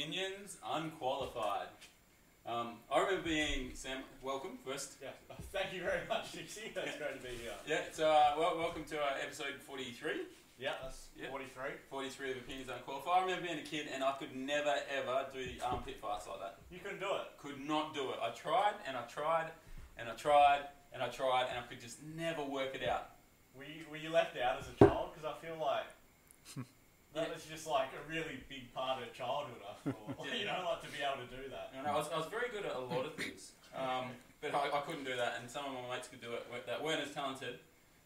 Opinions Unqualified. Um, I remember being Sam. Welcome first. Yeah. Thank you very much, Nixie. That's great to be here. Yeah. So uh, well, welcome to uh, episode forty-three. Yeah, that's Yeah. 43. 43 of Opinions Unqualified. I remember being a kid and I could never ever do the armpit farts like that. You couldn't do it. Could not do it. I tried and I tried and I tried and I tried and I could just never work it out. Were you, were you left out as a child? Because I feel like that Yeah. was just like a really big part of childhood. I thought, Yeah. you know, like to be able to do that. And I was, I was very good at a lot of things, um, but I, I couldn't do that. And some of my mates could do it we- that weren't as talented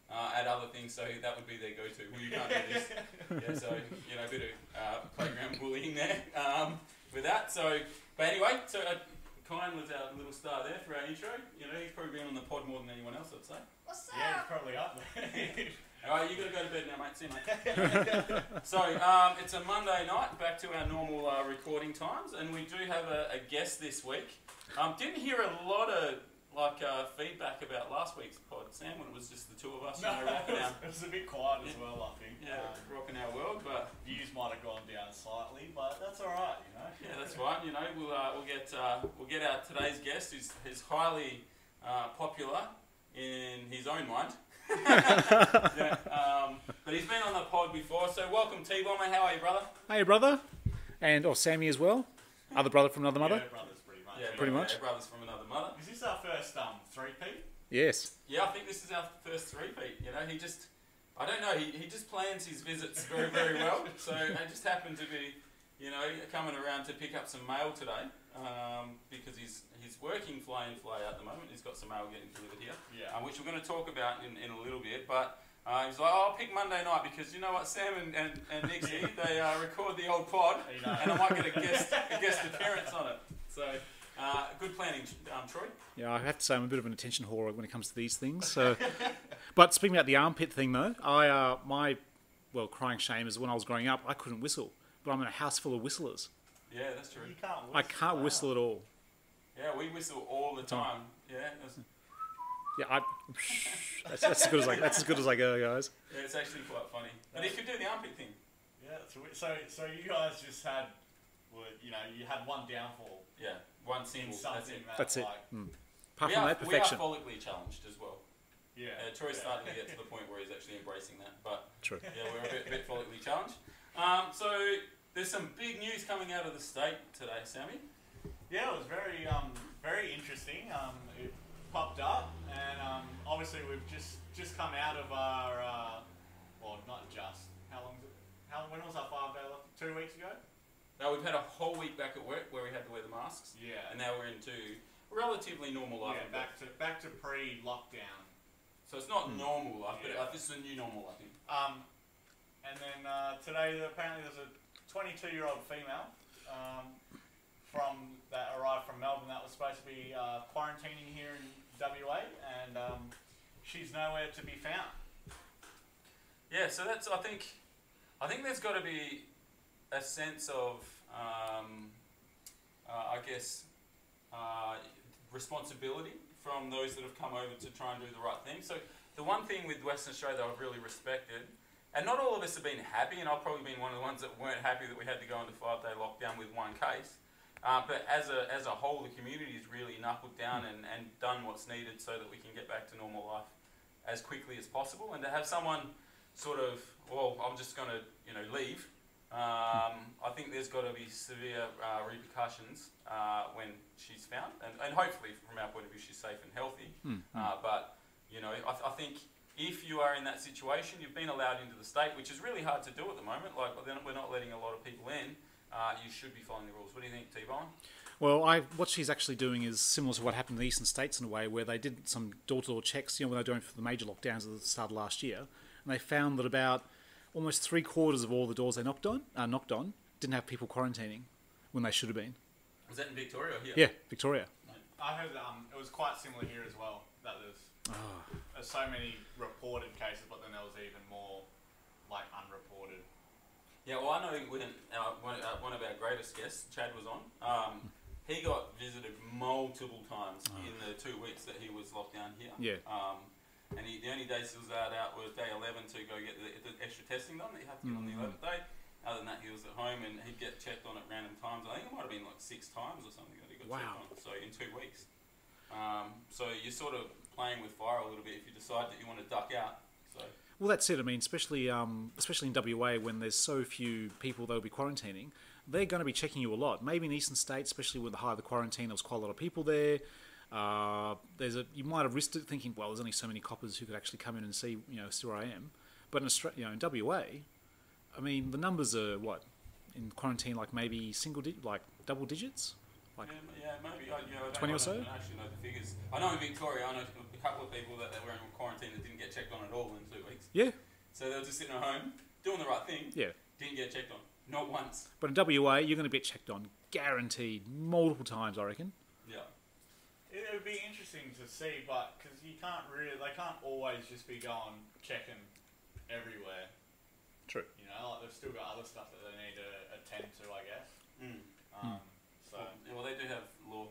uh, at other things, so that would be their go-to. Well, you can't do this. Yeah, so you know, a bit of uh, playground bullying there um, with that. So, but anyway, so uh, Kyan was our little star there for our intro. You know, he's probably been on the pod more than anyone else, I'd say. What's up? Yeah, it's up? probably up there. All right, you got to go to bed now, mate. See you, mate. so um, it's a Monday night, back to our normal uh, recording times, and we do have a, a guest this week. Um, didn't hear a lot of like uh, feedback about last week's pod, Sam, when it was just the two of us, you know, it was, our, it was a bit quiet as well, I think. yeah, Um, rocking our world. But views might have gone down slightly, but that's alright, you know. yeah, that's right. You know, we'll uh, we'll get uh, we'll get our today's guest, who's, who's highly uh, popular in his own mind. yeah, um, but he's been on the pod before, so welcome, T Bomber. How are you, brother? Hey, brother, and or Sammy as well. Other brother from another mother. Yeah, brothers, pretty much. Yeah, Pretty yeah, much. yeah, brothers from another mother. Is this our first um three P? Yes. Yeah, I think this is our first three-peat. You know, he just, I don't know, he, he just plans his visits very, very well. So I just happened to be, you know, coming around to pick up some mail today um, because he's he's working fly in, fly out at the moment. He's got some mail getting delivered here, Yeah. uh, which we're going to talk about in, in a little bit. But uh, he's like, oh, I'll pick Monday night because you know what, Sam and, and, and Nixie, they uh, record the old pod You know. and I might get a guest, a guest appearance on it. So uh, good planning, um, Troy. Yeah, I have to say I'm a bit of an attention whore when it comes to these things. So, but speaking about the armpit thing though, I uh, my well crying shame is when I was growing up I couldn't whistle, but I'm in a house full of whistlers. Yeah, that's true. You can't whistle. I can't whistle at all. Yeah, we whistle all the time. Yeah, it's, Yeah, I, that's, that's as good as I that's as good as I go, guys. yeah, it's actually quite funny. But he could do the armpit thing. Yeah, so, so so you guys just had, well, you know, you had one downfall Yeah, one in single. That's something it. that That's it. like, Mm. Apart we, from are, that, we are follically challenged as well. yeah. Uh, Troy's yeah. starting to get to the point where he's actually embracing that. But True. yeah, we're a bit, bit follically challenged. Um, so there's some big news coming out of the state today, Sammy. Yeah, it was very um very interesting. Um, it popped up, and obviously we've just just come out of our uh, well, not just how long? How when was our five day lock? Two weeks ago. Now we've had a whole week back at work where we had to wear the masks, Yeah. and now we're into relatively normal life. yeah, back to back to pre lockdown. So it's not normal life, but Yeah. uh, this is a new normal, I think. Um, and then uh, today, apparently, there's a 22 year old female um, from that arrived from Melbourne that was supposed to be uh, quarantining here in WA, and um, she's nowhere to be found. Yeah, so that's I think I think there's got to be a sense of um, uh, I guess uh, responsibility from those that have come over to try and do the right thing. So the one thing with Western Australia that I've really respected, and not all of us have been happy, and I've probably been one of the ones that weren't happy that we had to go into five day lockdown with one case. Uh, but as a, as a whole, the community has really knuckled down and, and done what's needed so that we can get back to normal life as quickly as possible. And to have someone sort of, well, I'm just going to, you know, leave. Um, I think there's got to be severe uh, repercussions uh, when she's found, and, and hopefully, from our point of view, she's safe and healthy. Mm. Uh, but you know, I, th- I think if you are in that situation, you've been allowed into the state, which is really hard to do at the moment. Like then we're not letting a lot of people in. Uh, you should be following the rules. What do you think, T-Bone? Well, I what she's actually doing is similar to what happened in the eastern states in a way, where they did some door-to-door checks. You know, when they were doing for the major lockdowns at the start of last year, and they found that about almost three quarters of all the doors they knocked on, uh, knocked on, didn't have people quarantining when they should have been. Was that in Victoria? or Here? Yeah, Victoria. I heard um, it was quite similar here as well. That there's, Oh, there's so many reported cases, but then there was even more like unreported. Yeah, well, I know when uh, one, uh, one of our greatest guests, Chad, was on. Um, he got visited multiple times in the two weeks that he was locked down here. Yeah. Um, and he, the only days he was allowed out was day 11 to go get the, the extra testing done that you have to get on the 11th day. Other than that, he was at home, and he'd get checked on at random times. I think it might have been like six times or something that he got Wow. checked on. So in two weeks. Um, so you're sort of playing with fire a little bit if you decide that you want to duck out. So Well, that's it. I mean, especially um, especially in WA when there's so few people that'll be quarantining, they're going to be checking you a lot. Maybe in eastern states, especially with the height of the quarantine, there was quite a lot of people there. Uh, there's a you might have risked it thinking, well, there's only so many coppers who could actually come in and see, you know, see where I am. But in Australia, you know, in WA, I mean, the numbers are what in quarantine, like maybe single, di- like double digits. Like- yeah, yeah, maybe. I, yeah, I 20 or I so? don't actually know the figures. I know in Victoria, I know a couple of people that, that were in quarantine that didn't get checked on at all in two weeks. Yeah, So they were just sitting at home doing the right thing. yeah. Didn't get checked on. Not once. But in WA, you're going to get checked on, guaranteed, multiple times, I reckon. Yeah. It would be interesting to see, but because you can't really, they can't always just be going checking everywhere. True. You know, like they've still got other stuff that they need to attend to, I guess. Mm. Um, So Well, yeah, well, they do have law,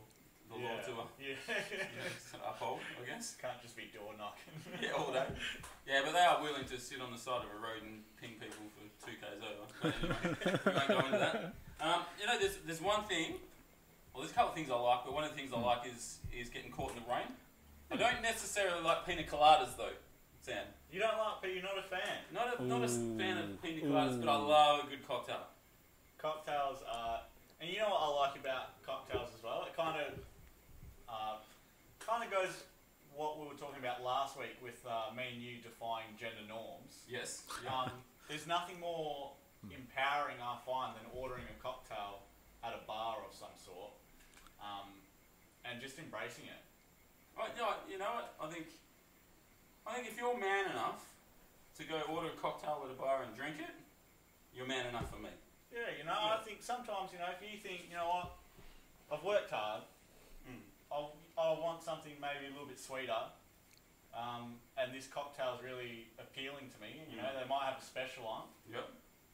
the law yeah, to uh, yeah. you know, uphold, I guess. can't just be door knocking. Yeah, all day. Yeah, but they are willing to sit on the side of a road and ping people for two k's over. But anyway, we won't go into that. Um, you know, there's there's one thing. Well, there's a couple of things I like, but one of the things I like is is getting caught in the rain. I don't necessarily like pina coladas though, Sam. You don't like, but you're not a fan. Not a, not a fan of pina coladas, but I love a good cocktail. Cocktails are, and you know what I like about cocktails as well. It kind of, kind of goes what we were talking about last week with uh, me and you defying gender norms. Yes. Um, there's nothing more empowering, I find, than ordering a cocktail at a bar of some sort, um, and just embracing it. I, you, know, you know what? I think, I think if you're man enough to go order a cocktail at a bar and drink it, you're man enough for me. Yeah, you know, Yeah. I think sometimes, you know, if you think, you know what, I've worked hard, Mm. I'll, I want something maybe a little bit sweeter, um, and this cocktail's really appealing to me. You know, Mm. they might have a special on, Yep.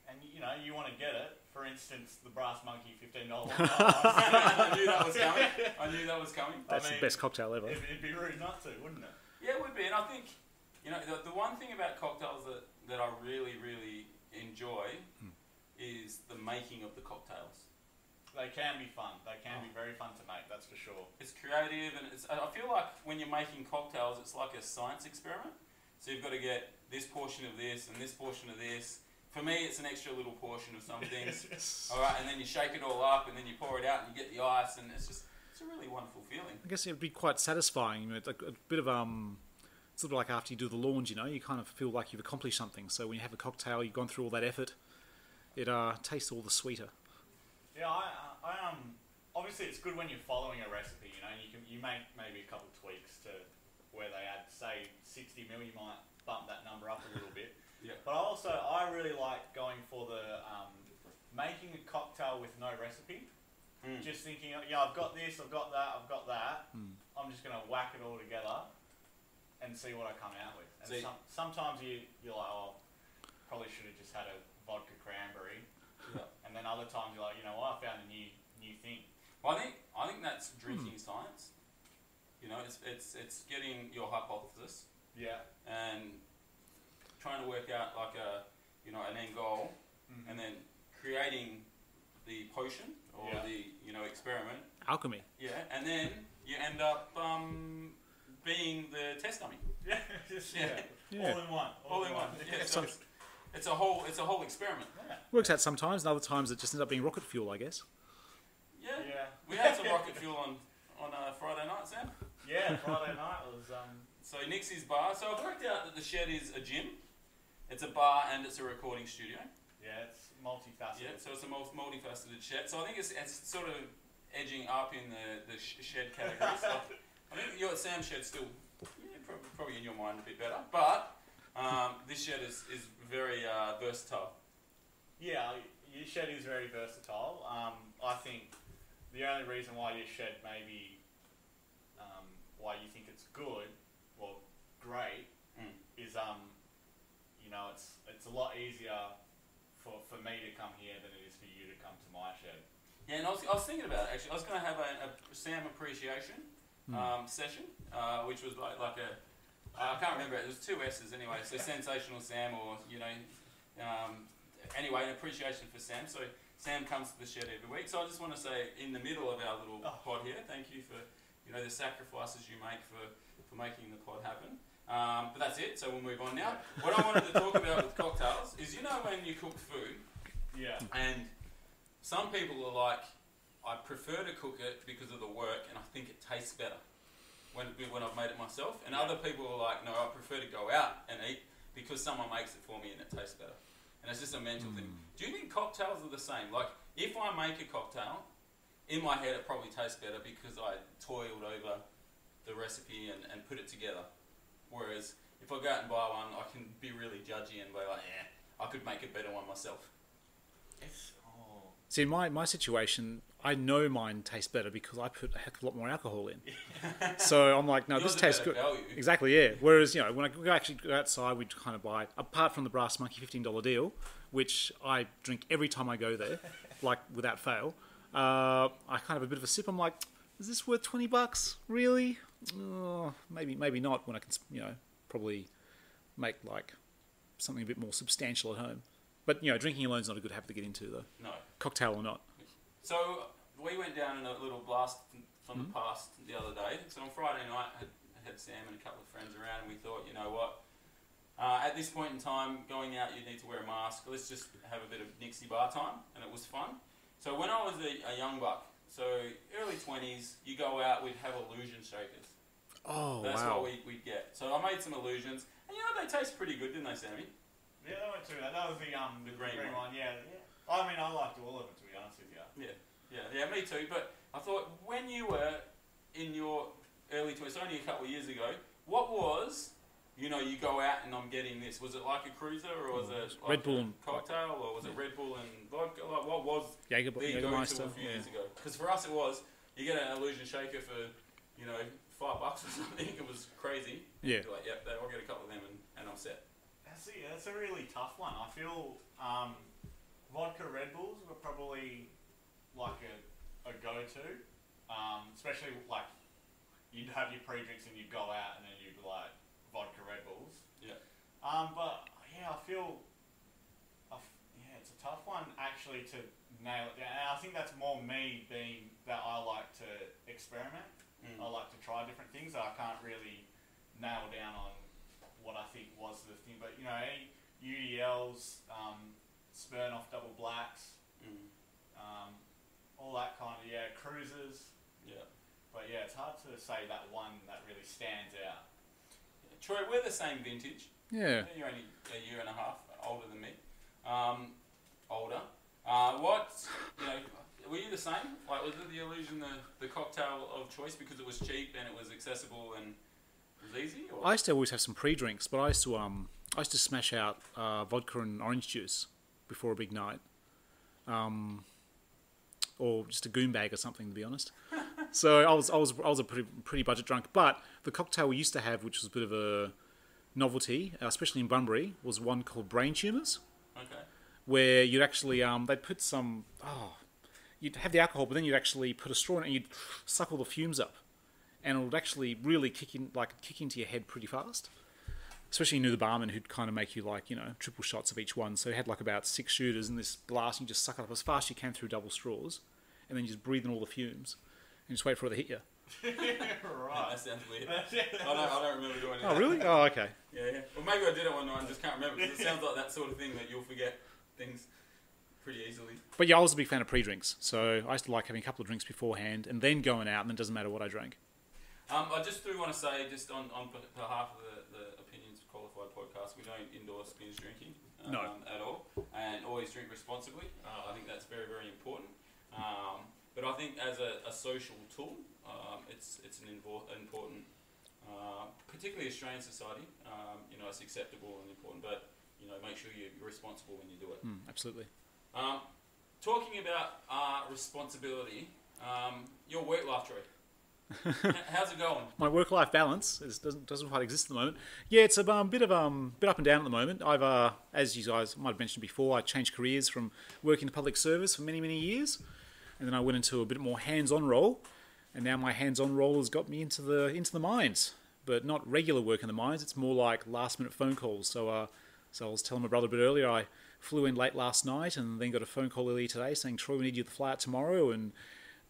and you know, you want to get it. For instance, the Brass Monkey fifteen dollars. I knew that was coming. I knew that was coming. I That's mean, the best cocktail ever. It'd, it'd be rude not to, wouldn't it? Yeah, it would be, and I think, you know, the, the one thing about cocktails that, that I really, really enjoy is the making of the cocktails. They can be fun. They can be very fun to make. That's for sure. It's creative, and it's. I I feel like when you're making cocktails, it's like a science experiment. So you've got to get this portion of this and this portion of this. For me, it's an extra little portion of some things. All right, and then you shake it all up, and then you pour it out, and you get the ice, and it's just it's a really wonderful feeling. I guess it'd be quite satisfying. You know, it's like a bit of um, sort of like after you do the launch, you know, you kind of feel like you've accomplished something. So when you have a cocktail, you've gone through all that effort. It uh, tastes all the sweeter. Yeah, I, I um obviously it's good when you're following a recipe. You know, you can you make maybe a couple tweaks to where they add say 60 mil. You might bump that number up a little bit. Yeah. But also, I really like going for the um, making a cocktail with no recipe. Mm. Just thinking, yeah, I've got this, I've got that, I've got that. Mm. I'm just gonna whack it all together and see what I come out with. And See- some, sometimes you you're like, oh, probably should have just had a vodka cranberry. Yeah. And then other times you're like, you know what, I found a new new thing. Well, I think I think that's drinking science. You know, it's it's it's getting your hypothesis Yeah. and trying to work out like a you know an end goal, Mhm. and then creating the potion or Yeah. the you know experiment. Alchemy. Yeah, and then you end up um, being the test dummy. Yeah. Yeah. yeah. All in one. All in one. Yeah, so Some- it's, it's a whole it's a whole experiment. Yeah. Works out sometimes, and other times it just ends up being rocket fuel, I guess. Yeah. Yeah. We had some rocket fuel on on uh, Friday night, Sam. Yeah. Friday night was um. So Nixie's bar. So I've worked out that the shed is a gym, it's a bar, and it's a recording studio. Yeah, it's multifaceted. Yeah, so it's a mul- multifaceted shed. So I think it's, it's sort of edging up in the, the shed category. so I think your Sam shed still, yeah, probably, probably in your mind a bit better. But um, this shed is, is very uh, versatile. Yeah, your shed is very versatile. Um, I think the only reason why your shed maybe um, why you think it's good, well, great, Mm. is um, you know, it's it's a lot easier for, for me to come here than it is for you to come to my shed. Yeah, and I was, I was thinking about it actually. I was going to have a, a Sam appreciation um, session, uh, which was like, like a, I can't remember, it was two S's anyway, so sensational Sam or, you know, um, anyway, an appreciation for Sam. So Sam comes to the shed every week. So I just want to say, in the middle of our little Oh. pod here, thank you for you know the sacrifices you make for for making the pod happen. Um, but that's it. So we'll move on now. What I wanted to talk about with cocktails is you know when you cook food Yeah. and some people are like, I prefer to cook it because of the work and I think it tastes better when, when I've made it myself. And Yeah. other people are like, no, I prefer to go out and eat because someone makes it for me and it tastes better. And it's just a mental thing. Hmm. Do you think cocktails are the same? Like, if I make a cocktail, in my head it probably tastes better because I toiled over the recipe and, and put it together. Whereas if I go out and buy one, I can be really judgy and be like, yeah, I could make a better one myself. It's oh. See, in my, my situation, I know mine tastes better because I put a heck of a lot more alcohol in. so I'm like, no, Yours this tastes good. value. Exactly, yeah. Whereas, you know, when I go actually go outside, we kind of buy, apart from the Brass Monkey $15 deal, which I drink every time I go there, like without fail, uh, I kind of have a bit of a sip. I'm like, is this worth 20 bucks? Really? Oh, maybe, maybe not when I can, you know, probably make like something a bit more substantial at home. But, you know, drinking alone is not a good habit to get into, though. No. Cocktail or not. So we went down in a little blast from Hmm? the past the other day. So on Friday night, I had, had Sam and a couple of friends around, and we thought, you know what? Uh, at this point in time, going out, you need to wear a mask. Let's just have a bit of Nixie bar time, and it was fun. So when I was a, a young buck, so early twenties, you go out, we'd have illusion shakers. Oh, That's wow. what we, we'd get. So I made some illusions, and you know they taste pretty good, didn't they, Sammy? Yeah, that went too bad. That was the um The green one. one. Yeah, yeah. I mean, I liked all of them, to be honest with you. Yeah, yeah, yeah, me too. But I thought when you were in your early twenties, only a couple of years ago, what was, you know, you go out and I'm getting this. Was it like a cruiser or was it like Red Bull a and- cocktail or was it Red Bull and vodka? Like what was Jaeger, the go-to Jägermeister. a few Yeah. years ago? Because for us it was you get an illusion shaker for, you know, five bucks or something. It was crazy. Yeah. You're like, yep, I'll get a couple of them and, and I'm set. That's a, that's a really tough one. I feel um, vodka Red Bulls were probably like a, a go-to, um, especially like you'd have your pre-drinks and you'd go out and then you'd be like vodka Red Bulls. Yeah. Um, but yeah, I feel, I f- yeah, it's a tough one actually to nail it down. And I think that's more me being that I like to experiment. Mm. I like to try different things. I can't really nail down on what I think was the thing. But you know, UDLs, um, Smirnoff Double Blacks, Mm. um, all that kind of yeah, cruisers. Yeah. But yeah, it's hard to say that one that really stands out. Troy, we're the same vintage. Yeah. You're only a year and a half older than me. Um, older. Uh, what, you know, were you the same? Like, was it the illusion, the, the cocktail of choice because it was cheap and it was accessible and it was easy? Or? I used to always have some pre-drinks, but I used to um I used to smash out uh, vodka and orange juice before a big night, um, or just a goon bag or something to be honest. so I was I was I was a pretty pretty budget drunk, but the cocktail we used to have, which was a bit of a novelty, uh, especially in Bunbury, was one called brain tumors, okay. where you'd actually um they'd put some oh you'd have the alcohol, but then you'd actually put a straw in it and you'd suck all the fumes up, and it would actually really kick in like kick into your head pretty fast. Especially you knew the barman who'd kind of make you like you know triple shots of each one. So he had like about six shooters in this glass, and you just suck it up as fast as you can through double straws, and then you just breathe in all the fumes, and just wait for it to hit you. right. That sounds weird. I don't, I don't remember doing Oh that. really? Oh okay. Yeah, yeah. Well, maybe I did it one night and just can't remember because it sounds like that sort of thing that you'll forget things pretty easily. But yeah, I was a big fan of pre-drinks, so I used to like having a couple of drinks beforehand and then going out, and it doesn't matter what I drank. Um, I just do want to say, just on, on behalf of the, the We don't endorse binge drinking um, No. at all, and always drink responsibly. Uh, I think that's very, very important. Um, but I think as a, a social tool, um, it's it's an important, uh, particularly Australian society. Um, you know, it's acceptable and important, but you know, make sure you- you're responsible when you do it. Mm, absolutely. Um, talking about uh, responsibility, um, your work life, Troy. How's it going? my work-life balance is, doesn't doesn't quite exist at the moment. Yeah, it's a um, bit of um bit up and down at the moment. I've uh, as you guys might have mentioned before, I changed careers from working in public service for many many years, and then I went into a bit more hands-on role, and now my hands-on role has got me into the into the mines, but not regular work in the mines. It's more like last-minute phone calls. So uh, so I was telling my brother a bit earlier, I flew in late last night and then got a phone call earlier today saying, Troy, we need you to fly out tomorrow. And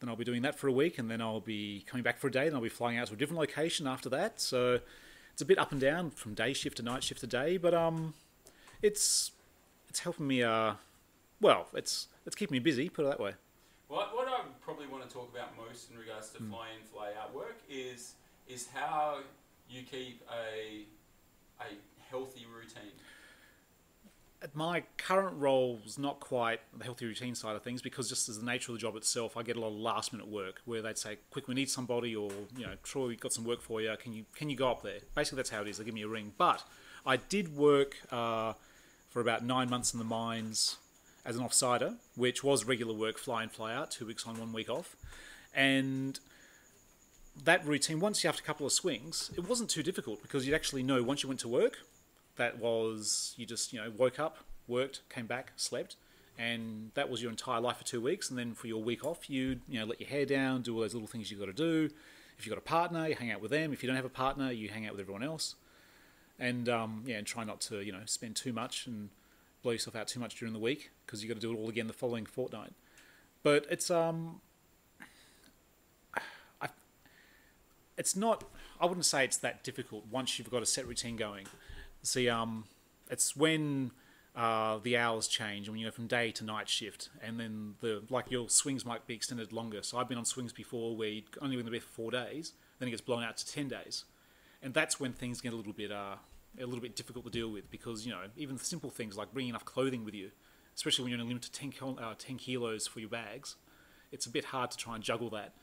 then I'll be doing that for a week and then I'll be coming back for a day and I'll be flying out to a different location after that. So it's a bit up and down from day shift to night shift to day, but um, it's it's helping me. Uh, well, it's it's keeping me busy. Put it that way. What, what I probably want to talk about most in regards to fly in, fly out work is is how you keep a a healthy routine. My current role is not quite the healthy routine side of things because just as the nature of the job itself, I get a lot of last minute work where they'd say, "Quick, we need somebody," or you know, "Troy, we've got some work for you. Can you can you go up there?" Basically, that's how it is. They give me a ring. But I did work uh, for about nine months in the mines as an offsider, which was regular work, fly in, fly out, two weeks on, one week off, and that routine. Once you after a couple of swings, it wasn't too difficult because you'd actually know once you went to work that was you just you know woke up, worked, came back, slept, and that was your entire life for two weeks. And then for your week off, you you know let your hair down, do all those little things you got to do. If you've got a partner, you hang out with them. If you don't have a partner, you hang out with everyone else. And um, yeah, and try not to you know spend too much and blow yourself out too much during the week because you've got to do it all again the following fortnight. But it's um, I, it's not. I wouldn't say it's that difficult once you've got a set routine going. See, um, it's when uh, the hours change when you go from day to night shift, and then the like your swings might be extended longer. So I've been on swings before where you only been there for four days, then it gets blown out to ten days, and that's when things get a little bit uh, a little bit difficult to deal with because you know even the simple things like bringing enough clothing with you, especially when you're limited to 10, kil- uh, 10 kilos for your bags, it's a bit hard to try and juggle that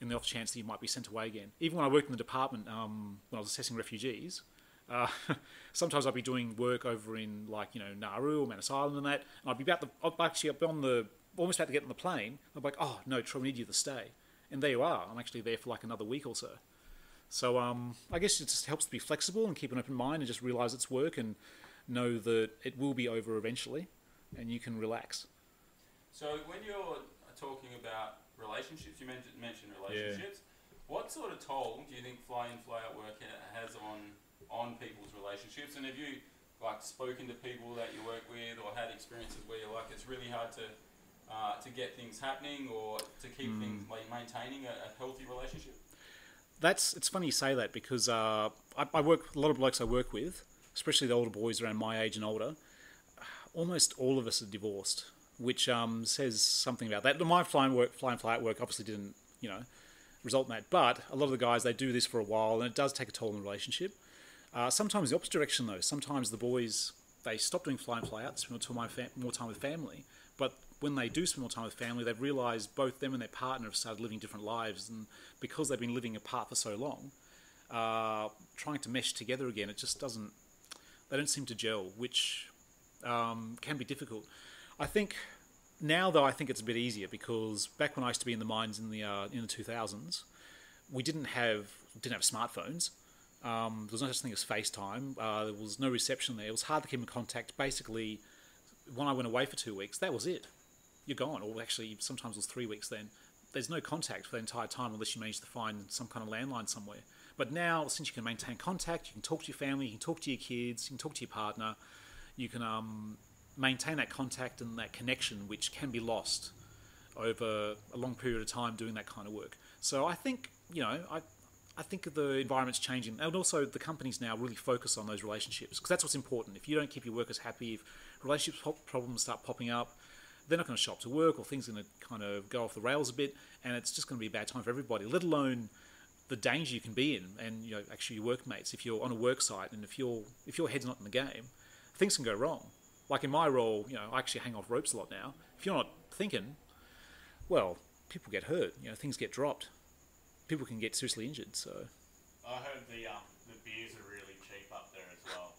in the off chance that you might be sent away again. Even when I worked in the department um, when I was assessing refugees, uh, sometimes I'd be doing work over in like you know Nauru or Manus Island and that, and I'd be about the I'd actually be on the almost about to get on the plane. I'd be like, oh no, Troy, we need you to stay, and there you are. I'm actually there for like another week or so. So um, I guess it just helps to be flexible and keep an open mind and just realize it's work and know that it will be over eventually, and you can relax. So when you're talking about relationships, you mentioned, mentioned relationships. What sort of toll do you think fly in fly out work has on on people's relationships? And have you like spoken to people that you work with, or had experiences where you're like it's really hard to uh, to get things happening or to keep things like maintaining a, a healthy relationship? That's it's funny you say that because uh, I, I work a lot of blokes I work with, especially the older boys around my age and older. Almost all of us are divorced, which um, says something about that. But my flying work, flying fly out work, obviously didn't you know result in that. But a lot of the guys they do this for a while, and it does take a toll on the relationship. Uh, sometimes the opposite direction though. Sometimes the boys they stop doing fly and fly out, spend more time, with family. But when they do spend more time with family, they've realised both them and their partner have started living different lives, and because they've been living apart for so long, uh, trying to mesh together again, it just doesn't. They don't seem to gel, which um, can be difficult. I think now though I think it's a bit easier because back when I used to be in the mines in the uh, in the two thousands, we didn't have didn't have smartphones. Um, there was no such thing as FaceTime. Uh, there was no reception there. It was hard to keep in contact. Basically, when I went away for two weeks, that was it. You're gone. Or actually, sometimes it was three weeks then. There's no contact for the entire time unless you manage to find some kind of landline somewhere. But now, since you can maintain contact, you can talk to your family, you can talk to your kids, you can talk to your partner, you can um, maintain that contact and that connection, which can be lost over a long period of time doing that kind of work. So I think, you know, I, I think the environment's changing, and also the companies now really focus on those relationships because that's what's important. If you don't keep your workers happy, if relationship pop- problems start popping up, they're not going to show up to work, or things are going to kind of go off the rails a bit, and it's just going to be a bad time for everybody. Let alone the danger you can be in, and you know, actually your workmates. If you're on a work site, and if your if your head's not in the game, things can go wrong. Like in my role, you know, I actually hang off ropes a lot now. If you're not thinking, well, people get hurt. You know, things get dropped. People can get seriously injured. So I heard the um, the beers are really cheap up there as well.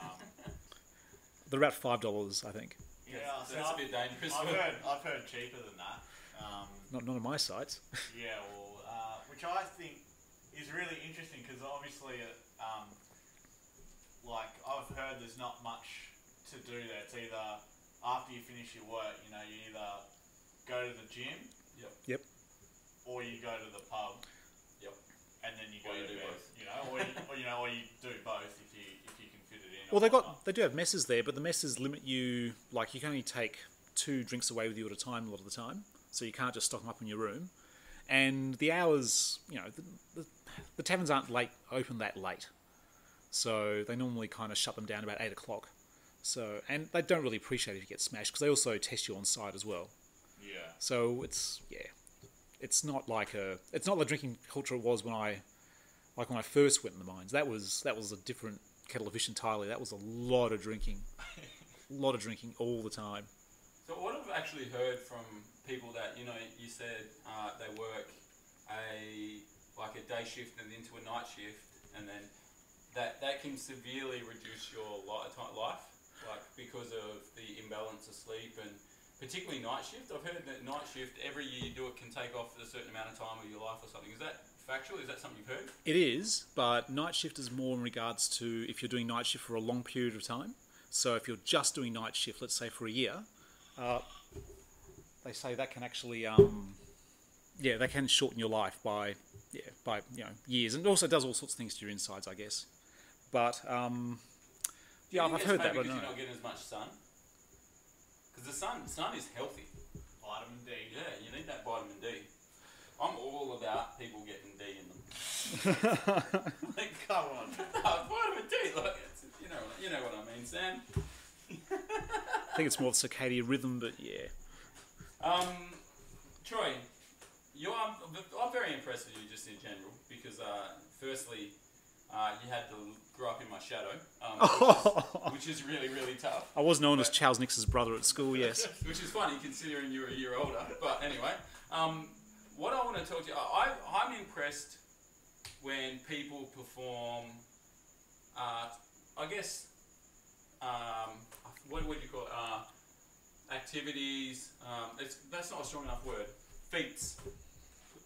Um, they're about five dollars, I think. yeah, so so that's a I've, bit dangerous. I've heard I've heard cheaper than that. Um, Not not on my sites. Yeah, well, uh, which I think is really interesting because obviously, uh, um, like I've heard, there's not much to do there. It's either after you finish your work, you know, you either go to the gym Yep. Yep. or you go to the pub, Yep. and then you go Or you to do bed. both. You know, or you, or you know, or you do both if you if you can fit it in. Well, they got they do have messes there, but the messes limit you. Like you can only take two drinks away with you at a time a lot of the time, so you can't just stock them up in your room. And the hours, you know, the, the, the taverns aren't late open that late, so they normally kind of shut them down about eight o'clock. So and they don't really appreciate if you get smashed because they also test you on site as well. Yeah. So it's yeah, it's not like a it's not the drinking culture it was when I like when I first went in the mines. That was that was a different kettle of fish entirely. That was a lot of drinking, a lot of drinking all the time. So what I've actually heard from people that you know, you said uh, they work a like a day shift and into a night shift, and then that that can severely reduce your life, like because of the imbalance of sleep and particularly night shift. I've heard that night shift every year you do it can take off a certain amount of time of your life or something. Is that factual? Is that something you've heard? It is, but night shift is more in regards to if you're doing night shift for a long period of time. So if you're just doing night shift, let's say for a year, uh, they say that can actually, um, yeah, they can shorten your life by, yeah, by you know years, and also does all sorts of things to your insides, I guess. But um, yeah, think I've heard that, maybe but because no. you're not getting as much sun. Because the sun, sun is healthy. Vitamin D. Yeah, you need that vitamin D. I'm all about people getting D in them. like, Come on. no, vitamin D, like, it's, you know, you know what I mean, Sam. I think it's more the circadian rhythm, but yeah. Um, Troy, you're, I'm, I'm very impressed with you just in general because, uh, firstly, uh, you had to grow up in my shadow, um, which, is, which is really, really tough. I was known as Charles Nix's brother at school, yes. which is funny considering you're a year older. But anyway, um, what I want to talk to you, I, I'm impressed when people perform. Uh, I guess, um, what would you call it? Uh, activities. Um, it's, that's not a strong enough word. Feats.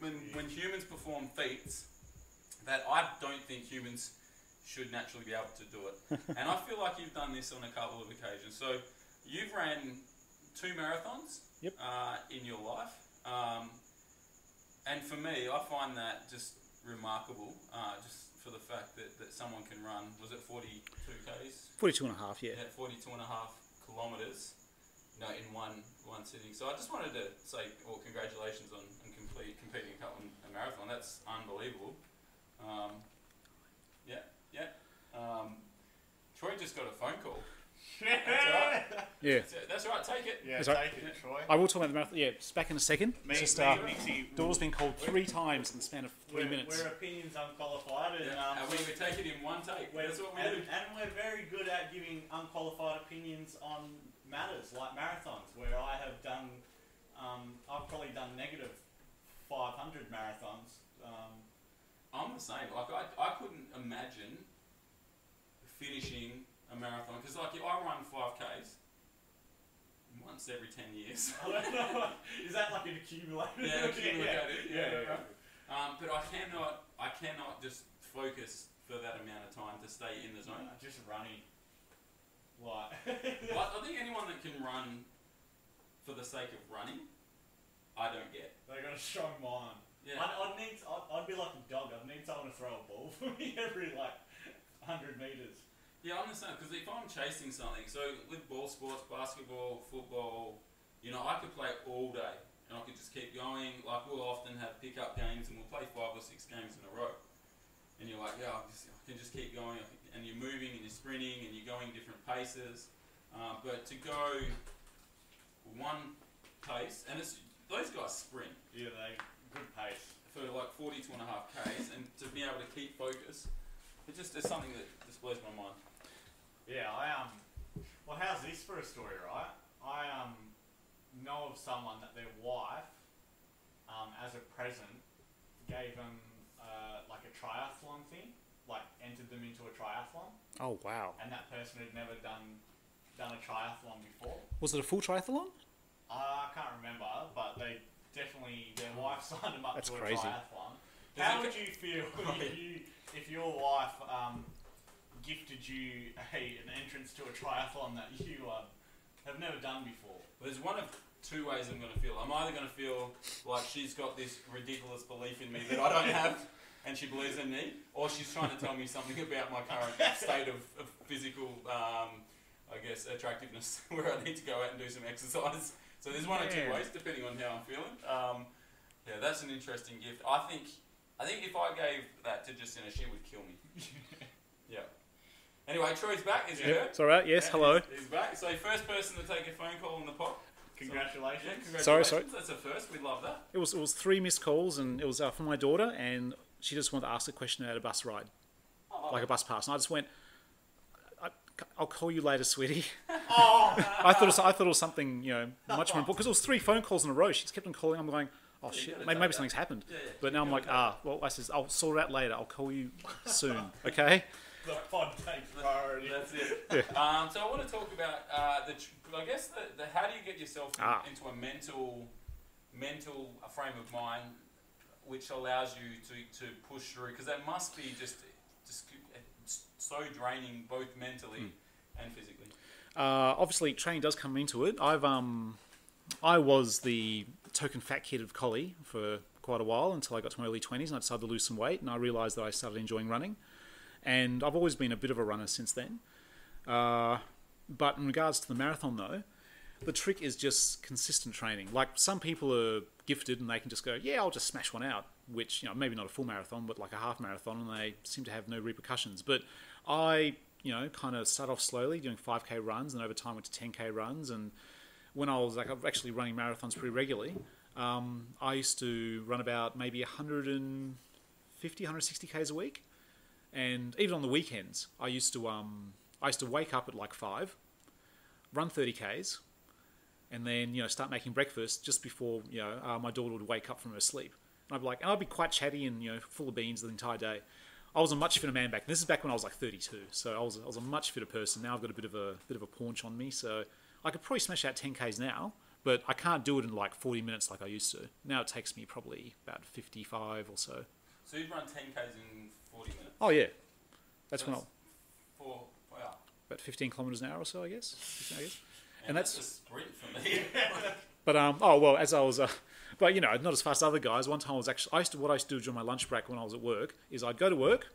When when humans perform feats, that I don't think humans should naturally be able to do it. and I feel like you've done this on a couple of occasions. So you've ran two marathons Yep. uh, in your life. Um, and for me, I find that just remarkable, uh, just for the fact that, that someone can run, was it 42 Ks? 42 and a half, yeah. Yeah, 42 and a half kilometres you know, in one one sitting. So I just wanted to say, well, congratulations on, on complete, competing a couple a marathon. That's unbelievable. Um, yeah, yeah. Um, Troy just got a phone call. That's all right. Yeah. That's, that's all right. Take it. Yeah, That's right. take it, Troy. I will talk about the marathon. Yeah, it's back in a second. Me, It's just, me uh, and Nixie, Door's been called three times in the span of 3 we're, minutes. we're opinions unqualified, and, Yeah. um, and we would take it in one take. we're, That's what we and, do. and we're very good at giving unqualified opinions on matters like marathons, where I have done, um, I've probably done negative 500 marathons. I'm the same. Like I, I couldn't imagine finishing a marathon because like I run five k's once every ten years. I don't know, is that like an accumulated? yeah, accumulated. yeah, Yeah, yeah, yeah. Um, but I cannot, I cannot just focus for that amount of time to stay in the zone. Uh, just running. Like, I think anyone that can run for the sake of running, I don't get. they got a strong mind. Yeah. I'd, I'd need, I'd, I'd be like a dog. I'd need someone to throw a ball for me every like hundred meters. Yeah, I understand. Because if I'm chasing something, so with ball sports, basketball, football, you know, I could play all day and I could just keep going. Like we'll often have pickup games and we'll play five or six games in a row. And you're like, yeah, I, just, I can just keep going. And you're moving and you're sprinting and you're going different paces. Uh, but to go one pace, and it's those guys sprint Yeah, they good pace. for like 42 and a half Ks, and to be able to keep focus, it just is something that just blows my mind. Yeah, I um. Well, how's this for a story, right? I um know of someone that their wife, um, as a present, gave them uh, like a triathlon thing, like entered them into a triathlon, Oh, wow. and that person had never done done a triathlon before. Was it a full triathlon? Uh, I can't remember, but they definitely their wife signed them up That's to a crazy. triathlon. Does How would you feel if you if your wife um, gifted you a, an entrance to a triathlon that you uh, have never done before? There's one of two ways I'm going to feel. I'm either going to feel like she's got this ridiculous belief in me that I don't have, and she believes in me, or she's trying to tell me something about my current state of, of physical, um, I guess, attractiveness, where I need to go out and do some exercise. So there's one or two ways, depending on how I'm feeling. Um, yeah, that's an interesting gift. I think, I think if I gave that to Jacinta, she would kill me. yeah. Anyway, Troy's back, Is Yep, heard. it's all right. Yes, Yeah, hello. He's, he's back. So first person to take a phone call on the pod. Congratulations. Yeah, congratulations. Sorry, sorry. That's a first. We love that. It was it was three missed calls, and it was uh, from my daughter, and she just wanted to ask a question about a bus ride, Oh, like a bus pass, and I just went. I, I'll call you later, sweetie. Oh, I thought it was, I thought it was something you know much more important because it was three phone calls in a row. She just kept on calling. I'm going, oh you shit, maybe, maybe something's happened. Yeah, yeah. But now I'm like, ah, well, I says I'll sort it out later. I'll call you soon. Okay. the pod takes priority. That's it. Um, so I want to talk about uh, the. I guess the, the how do you get yourself Ah. into a mental mental frame of mind which allows you to, to push through because that must be just just so draining both mentally Hmm. and physically. Uh, obviously, training does come into it. I've um, I was the token fat kid of Collie for quite a while until I got to my early twenties and I decided to lose some weight, and I realised that I started enjoying running, and I've always been a bit of a runner since then. Uh, but in regards to the marathon, though, the trick is just consistent training. Like some people are gifted and they can just go, yeah, I'll just smash one out, which you know maybe not a full marathon, but like a half marathon, and they seem to have no repercussions. But I, you know, kind of start off slowly doing 5k runs, and over time went to 10k runs. And when I was like actually running marathons pretty regularly, um, I used to run about maybe 150, 160 k's a week, and even on the weekends, I used to um, I used to wake up at like five, run 30 k's, and then you know start making breakfast just before you know uh, my daughter would wake up from her sleep. And I'd be like, and I'd be quite chatty and you know full of beans the entire day. I was a much fitter man back. This is back when I was like 32, so I was I was a much fitter person. Now I've got a bit of a bit of a paunch on me, so I could probably smash out 10 k's now, but I can't do it in like 40 minutes like I used to. Now it takes me probably about 55 or so. So you'd run 10 k's in 40 minutes. Oh yeah, that's when I, For wow. about 15 kilometers an hour or so, I guess. I guess. And, And that's, that's- a sprint for me. But um, oh well, as I was, uh, but you know, not as fast as other guys. One time I was actually, I used to what I used to do during my lunch break when I was at work is I'd go to work,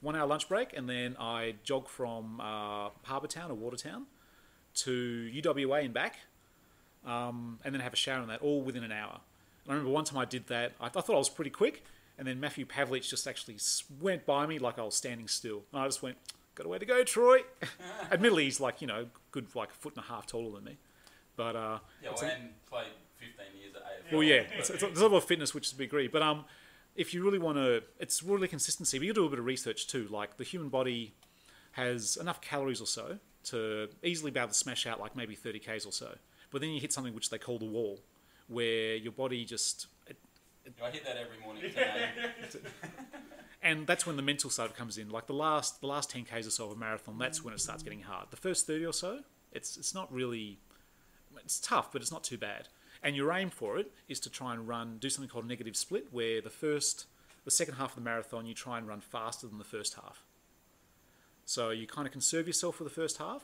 one hour lunch break, and then I would jog from uh, Harbour Town or Watertown to UWA and back, um, and then have a shower in that all within an hour. And I remember one time I did that. I, I thought I was pretty quick, and then Matthew Pavlich just actually went by me like I was standing still, and I just went, "Got a way to go, Troy." Admittedly, he's like you know, good like a foot and a half taller than me, but uh, yeah, well, and played 15 years at AFL. Well, yeah, it's, it's, a, there's a level of fitness which is a big agree. But um, if you really want to, it's really consistency. But you do a bit of research too. Like the human body has enough calories or so to easily be able to smash out like maybe 30 k's or so. But then you hit something which they call the wall, where your body just, it, I hit that every morning. at 10 a.m. and that's when the mental side comes in. Like the last, the last 10 k's or so of a marathon, that's when it starts getting hard. The first 30 or so, it's it's not really, it's tough, but it's not too bad. And your aim for it is to try and run, do something called negative split, where the first, the second half of the marathon, you try and run faster than the first half. So you kind of conserve yourself for the first half,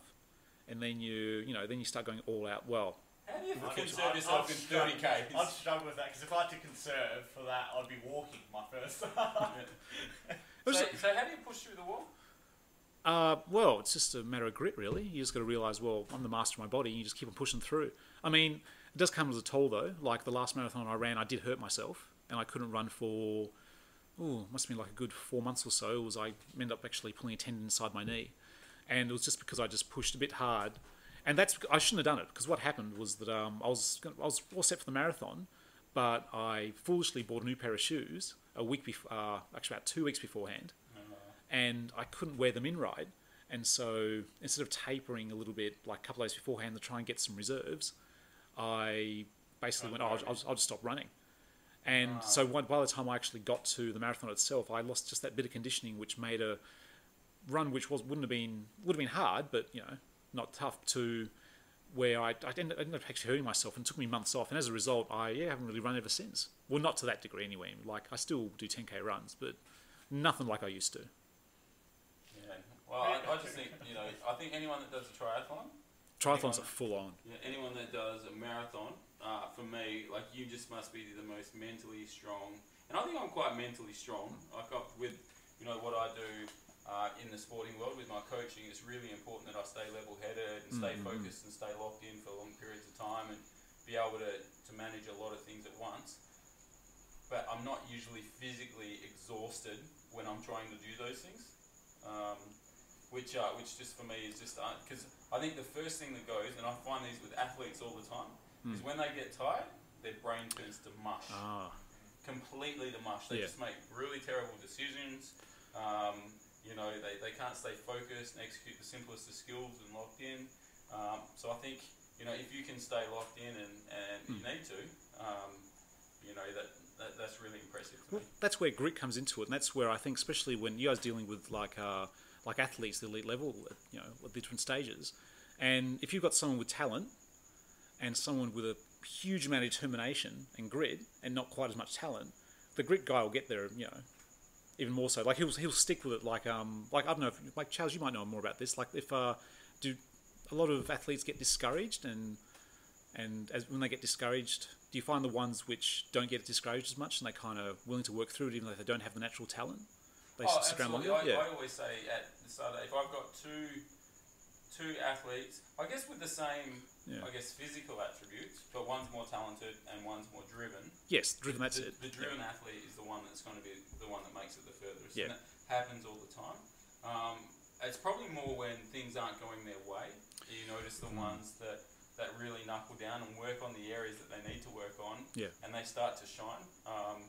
and then you, you know, then you start going all out. Well, How do you I'd- conserve I'd- yourself I'd in struggle- 30 k's? I'd struggle with that because if I had to conserve for that, I'd be walking my first. So, so how do you push through the wall? Uh, well, it's just a matter of grit, really. You just got to realize, well, I'm the master of my body. And you just keep on pushing through. I mean, it does come as a toll, though. Like the last marathon I ran, I did hurt myself, and I couldn't run for, oh, must have been like a good four months or so. Was I ended up actually pulling a tendon inside my knee, and it was just because I just pushed a bit hard, and that's I shouldn't have done it because what happened was that um, I was I was all set for the marathon, but I foolishly bought a new pair of shoes a week before, uh, actually about two weeks beforehand and I couldn't wear them in ride. And so instead of tapering a little bit, like a couple of days beforehand, to try and get some reserves, I basically went, oh, I'll, I'll, I'll just stop running. And so when- by the time I actually got to the marathon itself, I lost just that bit of conditioning, which made a run which was wouldn't have been would have been hard, but you know not tough to where I, I, ended, I ended up actually hurting myself, and it took me months off. And as a result, I yeah haven't really run ever since. Well, not to that degree anyway. Like I still do 10k runs, but nothing like I used to. Yeah. Well, I, I just think, you know, I think anyone that does a triathlon, Triathlons Anyone? are full on. yeah, anyone that does a marathon, uh, for me, like you just must be the most mentally strong, and I think I'm quite mentally strong. Like I, with you know what I do uh, in the sporting world with my coaching, it's really important that I stay level-headed and stay Mm, mm, mm. focused and stay locked in for long periods of time and be able to, to manage a lot of things at once. But I'm not usually physically exhausted when I'm trying to do those things. Um, which, uh, which just for me is just because I think the first thing that goes, and I find these with athletes all the time, is when they get tired, their brain turns to mush Ah, completely to mush. They Yeah. just make really terrible decisions. Um, you know, they, they can't stay focused and execute the simplest of skills and locked in. Um, so I think, you know, if you can stay locked in and, and you need to, um, you know, that, that that's really impressive well, me. that's where grit comes into it, and that's where I think, especially when you guys dealing with like uh, like athletes, the elite level, you know, at the different stages, and if you've got someone with talent and someone with a huge amount of determination and grit, and not quite as much talent, the grit guy will get there, you know, even more so. Like he'll he'll stick with it. Like um like I don't know, if, like Charles, you might know more about this. Like if uh, do a lot of athletes get discouraged and and as when they get discouraged, do you find the ones which don't get discouraged as much and they kind of willing to work through it even though they don't have the natural talent? They oh, absolutely. I, yeah. I always say at the start, if I've got two two athletes, I guess with the same, Yeah. I guess, physical attributes, but one's more talented and one's more driven. yes, driven. That's the, it. The driven athlete is the one that's going to be the one that makes it the furthest. Yeah. Happens all the time. Um, it's probably more when things aren't going their way. You notice the Mm. ones that, that really knuckle down and work on the areas that they need to work on, Yeah. and they start to shine. Um,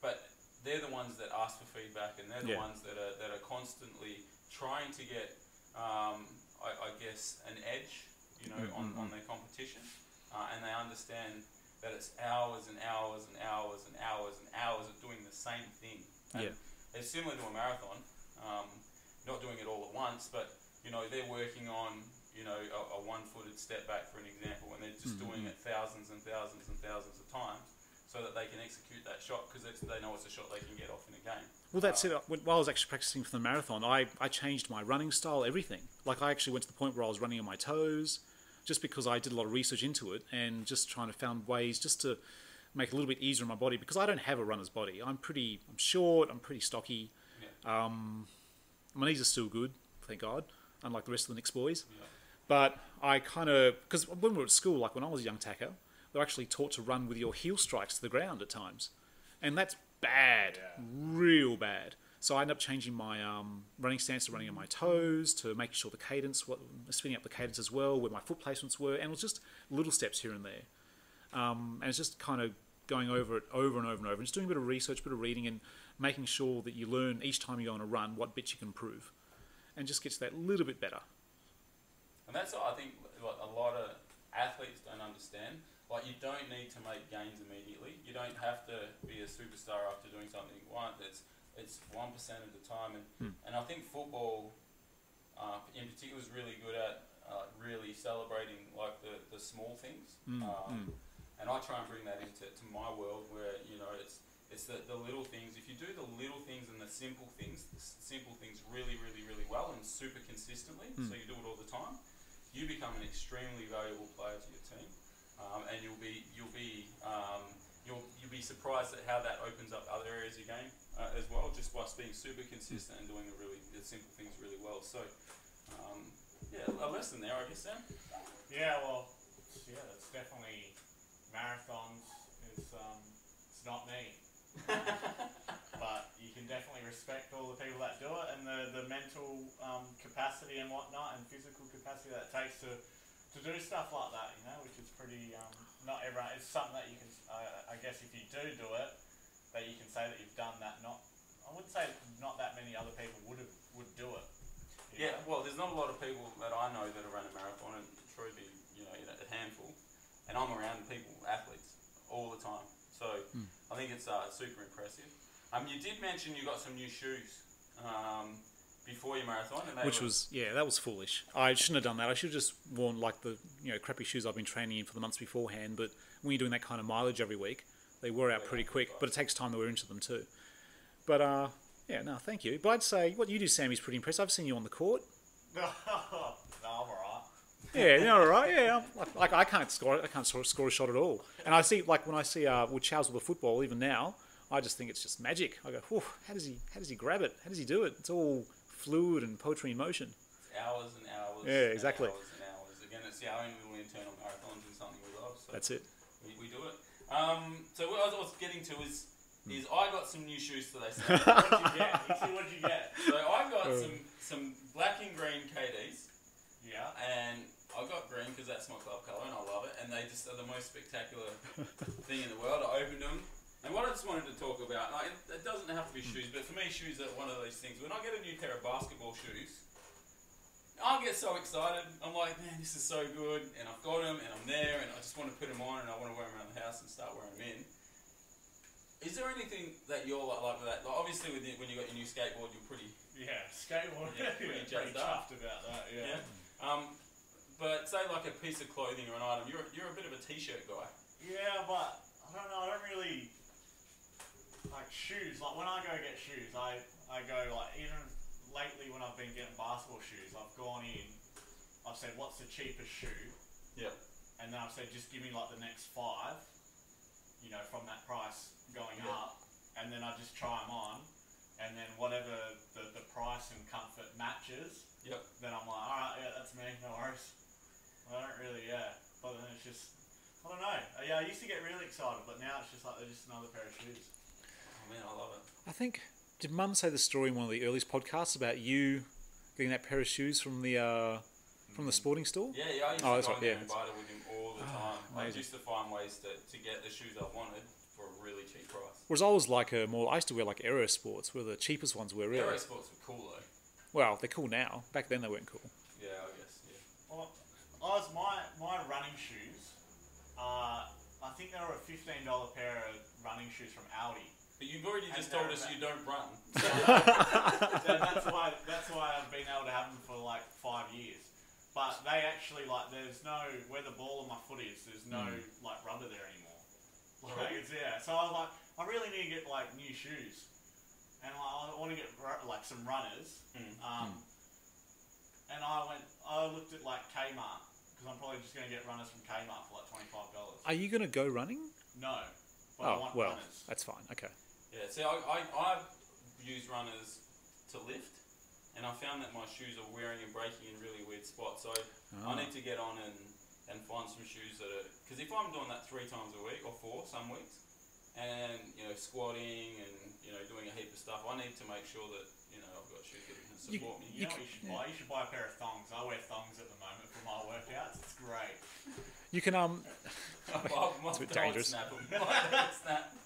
but they're the ones that ask for feedback, and they're the Yeah. ones that are that are constantly trying to get, um, I, I guess, an edge. You know, on, Mm, mm, on their competition, uh, and they understand that it's hours and hours and hours and hours and hours of doing the same thing. And Yeah. It's similar to a marathon, um, not doing it all at once, but you know they're working on you know a, a one-footed step back for an example, and they're just Mm-hmm. doing it thousands and thousands and thousands of times, so that they can execute that shot because they know it's a shot they can get off in a game. Well, that's Uh, it. When- While I was actually practicing for the marathon, I, I changed my running style, everything. Like, I actually went to the point where I was running on my toes just because I did a lot of research into it and just trying to find ways just to make it a little bit easier on my body because I don't have a runner's body. I'm pretty, I'm short, I'm pretty stocky. Yeah. Um, my knees are still good, thank God, unlike the rest of the Knicks boys. Yeah. But I kind of, because when we were at school, like when I was a young tacker, they were actually taught to run with your heel strikes to the ground at times. And that's bad, Yeah. real bad. So I end up changing my um, running stance to running on my toes, to making sure the cadence, what, spinning up the cadence as well, where my foot placements were, and it was just little steps here and there. Um, and it's just kind of going over it over and over and over, and just doing a bit of research, a bit of reading, and making sure that you learn each time you go on a run what bits you can improve, and just gets that little bit better. And that's what I think like a lot of athletes don't understand. Like you don't need to make gains immediately. You don't have to be a superstar after doing something once. It's it's one percent of the time, and Hmm. and I think football, uh, in particular, is really good at uh, really celebrating like the, the small things. Mm, um, mm. And I try and bring that into to my world where you know it's it's the, the little things. If you do the little things and the simple things, the s- simple things really, really, really well and super consistently, Mm. so you do it all the time, you become an extremely valuable player to your team, um, and you'll be you'll be um, you'll you'll be surprised at how that opens up other areas of your game uh, as well, just by being super consistent and doing the really the simple things really well. So. Um, yeah, a lesson there, I guess, Sam. Yeah, well, yeah, that's definitely marathons. Is um, it's not me, but you can definitely respect all the people that do it and the the mental um, capacity and whatnot and physical capacity that it takes to to do stuff like that. You know, which is pretty. Um, not everyone. It's something that you can. Uh, I guess if you do do it, that you can say that you've done that. Not. I would say not that many other people would have would do it. Yeah, know? well, there's not a lot of people that I know that have run a marathon, and truly, you know, a handful. And I'm around people, athletes, all the time. So Hmm. I think it's uh, super impressive. Um, you did mention you got some new shoes um, before your marathon, and Which was yeah, that was foolish. I shouldn't have done that. I should have just worn like the you know crappy shoes I've been training in for the months beforehand. But when you're doing that kind of mileage every week, they wear out They pretty quick. But it takes time to wear into them too. But uh, yeah, no, thank you. But I'd say what you do, Sam, is pretty impressive. I've seen you on the court. no, I'm alright. Yeah, you know, all right. Yeah, like, like I can't score. I can't score, score a shot at all. And I see, like when I see uh, with Charles with the football, even now, I just think it's just magic. I go, how does he? How does he grab it? How does he do it? It's all fluid and poetry in motion. hours and hours. Yeah, and exactly. hours and hours. Again, it's our own little internal marathons and something we love. So That's it. We, we do it. Um, so what I was, I was getting to is Hmm. is I got some new shoes today. So, What'd you get? You see, what'd you get? so I got Oh. some some black and green KDs, Yeah. and I got green because that's my club colour and I love it. And they just are the most spectacular thing in the world. I opened them. And what I just wanted to talk about, like, it, it doesn't have to be shoes, but for me, shoes are one of those things. When I get a new pair of basketball shoes, I get so excited. I'm like, man, this is so good, and I've got them, and I'm there, and I just want to put them on, and I want to wear them around the house and start wearing them in. Is there anything that you're like, like with that? Like, obviously, with the, when you got your new skateboard, you're pretty, Yeah. Skateboard. Yeah, Yeah, pretty pretty, jazzed up. chuffed about that. Yeah. yeah. Um, but say like a piece of clothing or an item, you're you're a bit of a t-shirt guy. Yeah, but I don't know. I don't really like shoes. Like when I go get shoes, I I go like even lately when I've been getting basketball shoes, I've gone in. I've said, "What's the cheapest shoe?" Yep. And then I've said, "Just give me like the next five, you know, from that price going Yeah. up." And then I just try them on, and then whatever the, the price and comfort matches, Yep. then I'm like, all right, yeah, that's me, no worries. I don't really, yeah. But then it's just, I don't know. Yeah, I used to get really excited, but now it's just like they're just another pair of shoes. Man, I love it. I think did Mum say the story in one of the earliest podcasts about you getting that pair of shoes from the uh, from the sporting store? Yeah, yeah. I used Oh, to that's go right, yeah. and buy it with him all the Ah, time. I used to find ways to, to get the shoes I wanted for a really cheap price. Whereas I was like a more. I used to wear like Aero Sports, were the cheapest ones were really. Aero sports were cool though. Well, they're cool now. Back then they weren't cool. Yeah, I guess. Yeah. Well, I was my my running shoes. Uh, I think they were a fifteen dollar pair of running shoes from Aldi. But you've already And just told us about- you don't run. so that's why that's why I've been able to have them for like five years. But they actually like there's no where the ball of my foot is. There's no like rubber there anymore. Like Right. it's yeah. So I was like, I really need to get like new shoes, and like, I want to get like some runners. Mm. Um, and I went, I looked at like Kmart because I'm probably just going to get runners from Kmart for like twenty five dollars. Are you going to go running? No, but I oh want well, runners. that's fine. Okay. Yeah, see, I, I, I've used runners to lift, and I found that my shoes are wearing and breaking in really weird spots. So I Ah. need to get on and, and find some shoes that are. Because if I'm doing that three times a week or four some weeks, and you know squatting and you know doing a heap of stuff, I need to make sure that you know I've got shoes that can You- support You me. know what you should buy? You should buy a pair of thongs. I wear thongs at the moment for my workouts. It's great. You can um my It's a bit dangerous. Snap.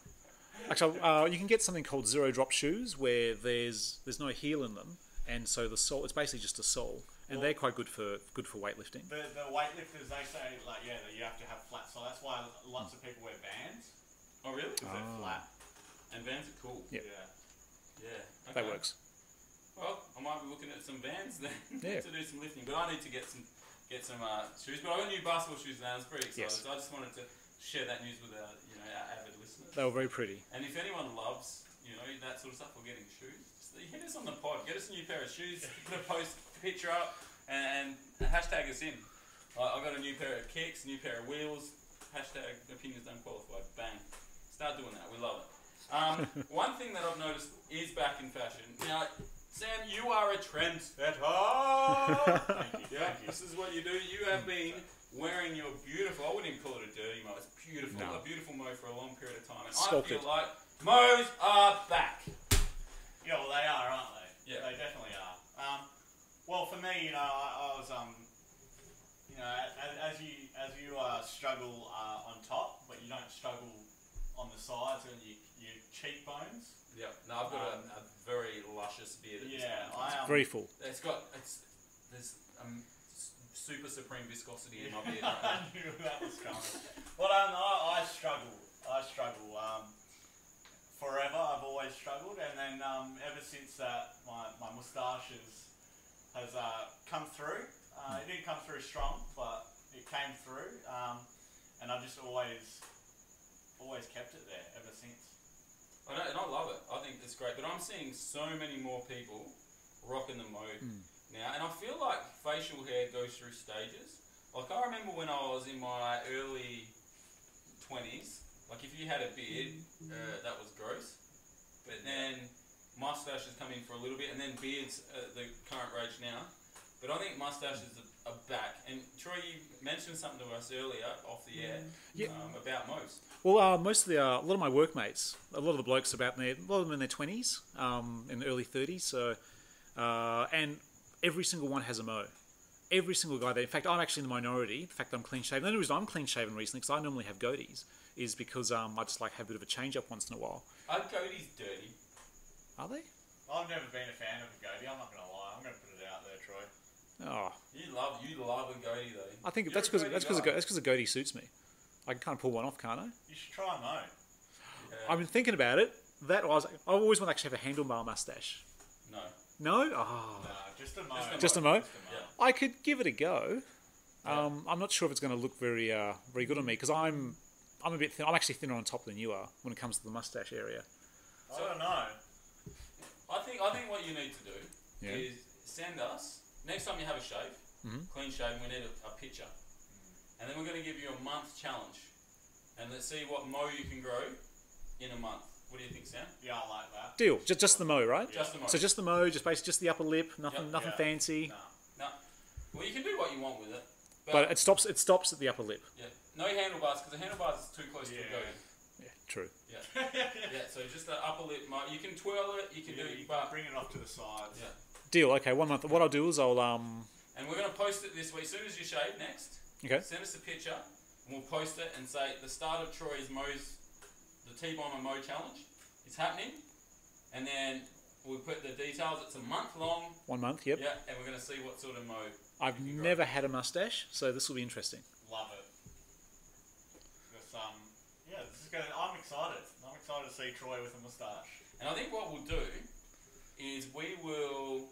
actually uh, you can get something called zero drop shoes where there's there's no heel in them, and so the sole it's basically just a sole, and they're quite good for good for weightlifting. The, the weightlifters, they say, like, yeah, that you have to have flat. So that's why lots of people wear Vans. Oh really? because they're Ah. flat. And Vans are cool. Yeah. Yeah. That okay. works. Well, I might be looking at some Vans then Yeah. to do some lifting, but I need to get some get some uh, shoes. But I got new basketball shoes now. I was pretty excited. Yes. So I just wanted to share that news with our you know our avid listeners. They were very pretty. And if anyone loves you know that sort of stuff or getting shoes, hit us on the pod. Get us a new pair of shoes. Put a post picture up and, hashtag us in. I I got a new pair of kicks, new pair of wheels. Hashtag opinions don't qualify. Bang. Start doing that. We love it. Um, one thing that I've noticed is back in fashion. Now, Sam, you are a trendsetter. Thank you. Yeah, Thank you. this is what you do. You have been wearing your beautiful, I wouldn't even call it a dirty mo, it's beautiful, No. a beautiful mo for a long period of time. And Sculpted. I feel like mo's are back. Yeah, well, they are, aren't they? Yeah. They definitely are. Um, well, for me, you know, I, I was, um, you know, as, as you as you uh, struggle uh, on top, but you don't struggle on the sides and your, your cheekbones. Yeah, no, I've got a, a very luscious beard at Yeah, this point. I um, Very full. It's got, it's, there's um, s- super supreme viscosity in my beard. I right now. knew that was coming. Well, um, I, I struggle. I struggle. Um, forever, I've always struggled, and then um, ever since that, my, my moustache has, has uh, come through. Uh, it didn't come through strong, but it came through, um, and I've just always, always kept it there ever since. I know, and I love it. I think it's great. But I'm seeing so many more people rocking the mode now, and I feel like facial hair goes through stages. Like I remember when I was in my early twenties. Like if you had a beard, uh, that was gross. But then mustaches come in for a little bit, and then beards uh, the current rage now. But I think mustaches are, are back. And Troy, you mentioned something to us earlier off the air Yeah. um, about most. Well, uh, most of the uh, a lot of my workmates, a lot of the blokes about in their, a lot of them in their twenties, um, in the early thirties. So, uh, and every single one has a mo. Every single guy there. In fact, I'm actually in the minority. The fact that I'm clean shaven. The only reason I'm clean shaven recently, because I normally have goatees, is because um, I just like have a bit of a change up once in a while. Are goatees dirty? Are they? I've never been a fan of a goatee. I'm not gonna lie. I'm gonna put it out there, Troy. Oh, You love you love a goatee though. I think You're that's because that's because that's because a goatee suits me. I can kind of pull one off, can't I? You should try mo. Yeah. I've been thinking about it. That was. I always want to actually have a handlebar mustache. no. No. Oh. Nah, just a mo. Just a Just a mo? Just a mo. Yeah. I could give it a go. Yeah. Um, I'm not sure if it's going to look very uh, very good on me because I'm I'm a bit thin. I'm actually thinner on top than you are when it comes to the mustache area. So, I don't know. I think I think what you need to do Yeah. is send us next time you have a shave, Mhm. clean shave. We need a, a picture, and then we're going to give you a month challenge, and let's see what mo you can grow in a month. What do you think, Sam? Yeah, I like that. Deal. Just just the mo, right? Just the mo. So just the mo, just basically just the upper lip, nothing Yep. nothing Yeah. fancy. Nah. no. Well, you can do what you want with it, but, But it stops it stops at the upper lip. yeah, no handlebars because the handlebars is too close to the a goatee. Yeah, true. Yeah, yeah. So just the upper lip mo. You can twirl it. You can Yeah, do, you but bring it off to the sides. yeah. Deal. Okay, one month. What I'll do is I'll um. And we're going to post it this week. As soon as you shave next, Okay. send us a picture and we'll post it and say the start of Troy's Mo's, the T Bomber Mo Challenge is happening. And then we'll put the details. It's a month long. One month. Yep. Yeah, and we're going to see what sort of Mo. I've never had a mustache, so this will be interesting. Love it. Um, yeah, this is gonna. I'm excited. I'm excited to see Troy with a moustache. And I think what we'll do is we will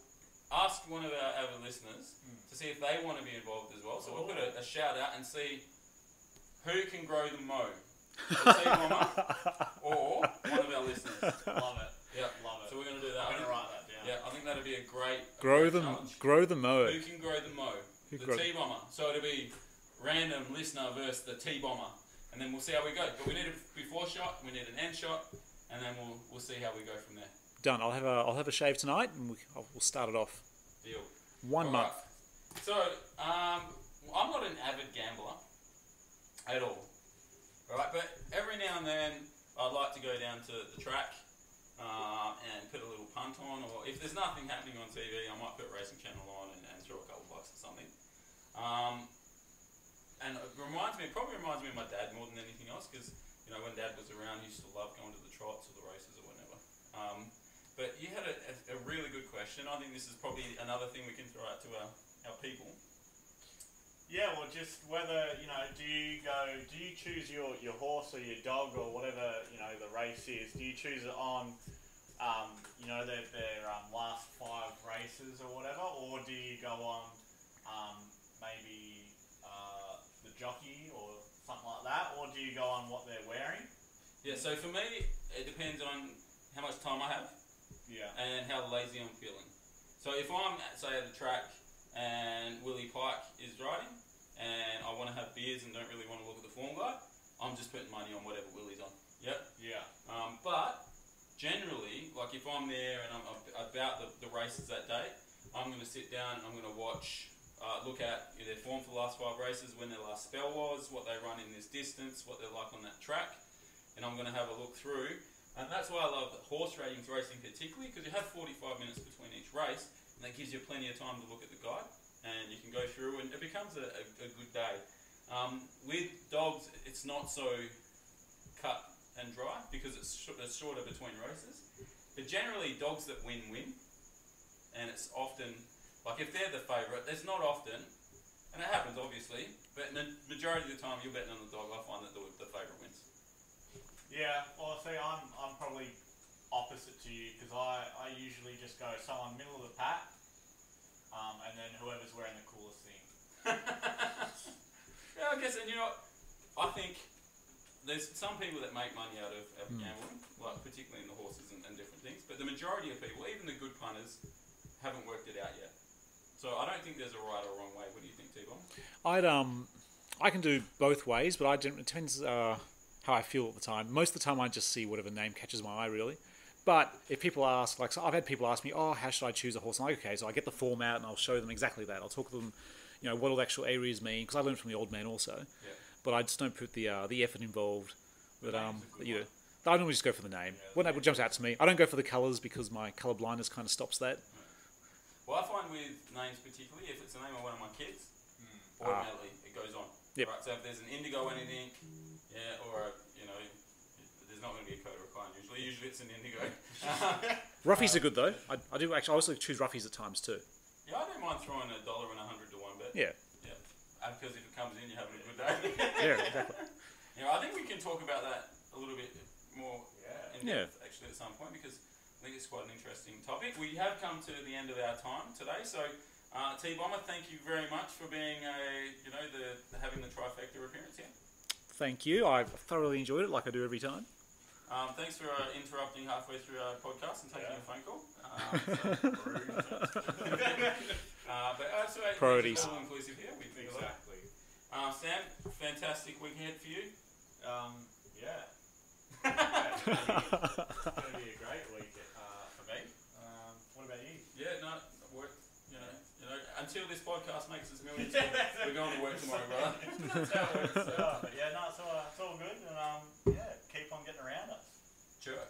ask one of our other listeners to see if they want to be involved as well. So we'll put a, a shout out and see who can grow the Mo. The T Bomber or one of our listeners. Love it. Yeah. Love it. So we're going to do that. I I'm gonna write that down. Yeah, I think that'd be a great a Grow great the challenge. grow the mo. Who can grow the mo? Who the T bomber. So it'll be random listener versus the T bomber, and then we'll see how we go. But we need a before shot, we need an end shot, and then we'll we'll see how we go from there. Done. I'll have a I'll have a shave tonight, and we, I'll, we'll start it off. Deal. One All month. right. So um, I'm not an avid gambler at all. Right, but every now and then I'd like to go down to the track uh, and put a little punt on, or if there's nothing happening on TV, I might put Racing Channel on and, and throw a couple bucks or something. Um, and it reminds me, it probably reminds me of my dad more than anything else, because you know when Dad was around, he used to love going to the trots or the races or whatever. Um, but you had a, a, a really good question. I think this is probably another thing we can throw out to our, our people. Yeah, well, just whether you know, do you go, do you choose your, your horse or your dog or whatever you know the race is? Do you choose it on, um, you know, their their um, last five races or whatever, or do you go on, um, maybe uh, the jockey or something like that, or do you go on what they're wearing? Yeah, so for me, it depends on how much time I have Yeah. and how lazy I'm feeling. So if I'm, say, at the track and Willie Pike is riding and I want to have beers and don't really want to look at the form guide, I'm just putting money on whatever Willie's on. Yep. Yeah. Um, but generally, like if I'm there and I'm about the, the races that day, I'm going to sit down and I'm going to watch, uh, look at their form for the last five races, when their last spell was, what they run in this distance, what they're like on that track, and I'm going to have a look through. And that's why I love horse ratings racing particularly because you have 45 minutes between each race, and that gives you plenty of time to look at the guide, and you can go through, and it becomes a, a, a good day. Um, with dogs, it's not so cut and dry because it's, sh- it's shorter between races. But generally, dogs that win win, and it's often like if they're the favourite. There's not often, and it happens obviously, but in the majority of the time you're betting on the dog. I find that the, the favourite wins. Yeah, well, see, I'm, I'm probably opposite to you because I, I usually just go someone middle of the pack, um, and then whoever's wearing the coolest thing. Yeah, I guess, and you know. I think there's some people that make money out of, of gambling, like particularly in the horses and, and different things. But the majority of people, even the good punters, haven't worked it out yet. So I don't think there's a right or wrong way. What do you think, T-Bomb? I'd um, I can do both ways, but I don't, it depends uh, how I feel at the time. Most of the time, I just see whatever name catches my eye, really. But if people ask, like, so I've had people ask me, "Oh, how should I choose a horse?" I'm like, okay, so I get the form out and I'll show them exactly that. I'll talk to them, you know, what all the actual areas mean because I learned from the old man also. Yeah. But I just don't put the uh, the effort involved. But um, you one. I normally just go for the name. Yeah, What name jumps out to me. I don't go for the colours because my colour blindness kind of stops that. Well, I find with names particularly, if it's the name of one of my kids, Mm. automatically it goes on. Yep. Right. So if there's an indigo anything, yeah, or a, you know, there's not going to be a or clan usually. Usually it's an indigo. Roughies are good though. I, I do actually. I also choose roughies at times too. yeah, I don't mind throwing a dollar and a hundred to one bet. Yeah. Yeah. Because if it comes in, you're having a good day. Yeah. Exactly. yeah, I think we can talk about that a little bit more Yeah. in Yeah. depth actually at some point because I think it's quite an interesting topic. We have come to the end of our time today, so uh, T Bomber, thank you very much for being a you know the having the trifecta appearance here. Thank you. I've thoroughly enjoyed it, like I do every time. Um, thanks for uh, interrupting halfway through our podcast and taking Yeah. a phone call. Um, so- Uh, but uh, so priorities. All inclusive here. We think exactly. Uh, Sam, fantastic weekend for you. Um, yeah. it's, gonna be, a great weekend uh, for me. Um, what about you? Yeah, no, work. You know, you know, until this podcast makes us millions, we're going to work tomorrow, brother. That's how it works. Uh, but yeah, no, it's all, uh, it's all good, and um, yeah, keep on getting around us. Sure.